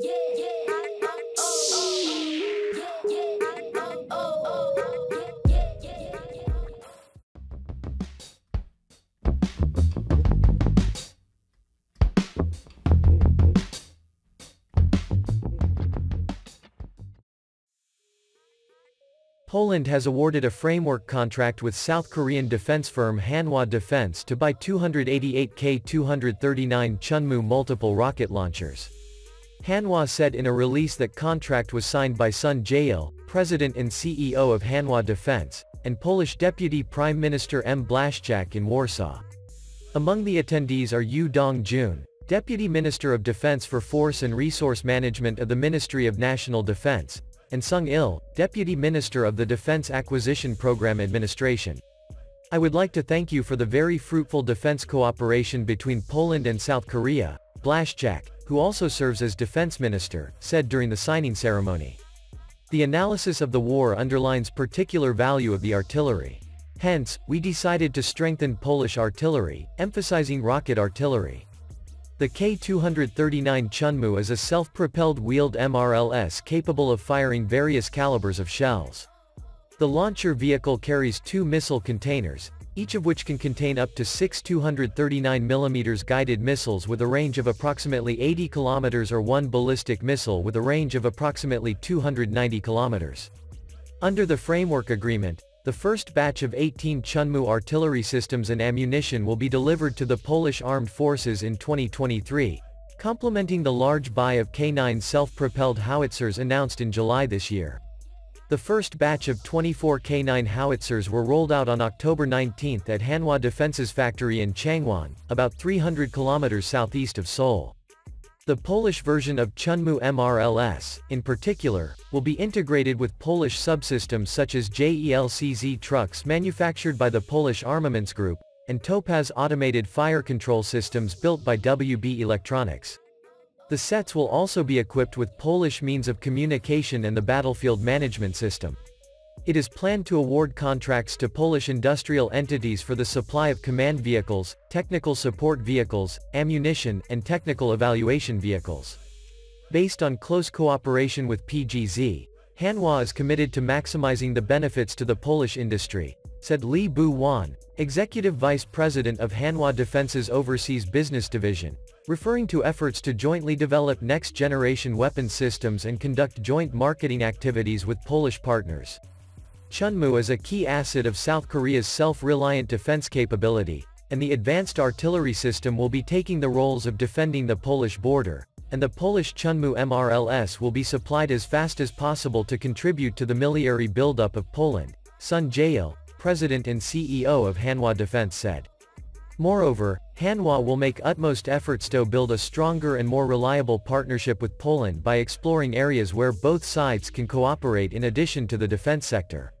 Yeah, yeah. Poland has awarded a framework contract with South Korean defense firm Hanwha Defense to buy 288 K-239 Chunmoo multiple rocket launchers. Hanwha said in a release that contract was signed by Son Jae-il, president and CEO of Hanwha Defense, and Polish Deputy Prime Minister M. Blaszczak in Warsaw. Among the attendees are Yoo Dong-joon, Deputy Minister of Defense for Force and Resource Management of the Ministry of National Defense, and Sung Il, Deputy Minister of the Defense Acquisition Program Administration. I would like to thank you for the very fruitful defense cooperation between Poland and South Korea, Blaszczak, who also serves as defense minister, said during the signing ceremony. The analysis of the war underlines particular value of the artillery. Hence, we decided to strengthen Polish artillery, emphasizing rocket artillery. The K-239 Chunmoo is a self-propelled wheeled MRLS capable of firing various calibers of shells. The launcher vehicle carries two missile containers, each of which can contain up to six 239mm guided missiles with a range of approximately 80 km or one ballistic missile with a range of approximately 290 km. Under the framework agreement, the first batch of 18 Chunmoo artillery systems and ammunition will be delivered to the Polish Armed Forces in 2023, complementing the large buy of K-9 self-propelled howitzers announced in July this year. The first batch of 24 K-9 howitzers were rolled out on October 19 at Hanwha Defense's factory in Changwon, about 300 kilometers southeast of Seoul. The Polish version of Chunmoo MRLS, in particular, will be integrated with Polish subsystems such as JELCZ trucks manufactured by the Polish Armaments Group, and Topaz automated fire control systems built by WB Electronics. The sets will also be equipped with Polish means of communication and the battlefield management system. It is planned to award contracts to Polish industrial entities for the supply of command vehicles, technical support vehicles, ammunition, and technical evaluation vehicles. Based on close cooperation with PGZ, Hanwha is committed to maximizing the benefits to the Polish industry, said Lee Bu-wan, Executive Vice President of Hanwha Defense's Overseas Business Division, referring to efforts to jointly develop next-generation weapon systems and conduct joint marketing activities with Polish partners. Chunmoo is a key asset of South Korea's self-reliant defense capability, and the advanced artillery system will be taking the roles of defending the Polish border, and the Polish Chunmoo MRLS will be supplied as fast as possible to contribute to the military buildup of Poland, Son Jae-il, President and CEO of Hanwha Defense said. Moreover, Hanwha will make utmost efforts to build a stronger and more reliable partnership with Poland by exploring areas where both sides can cooperate in addition to the defense sector.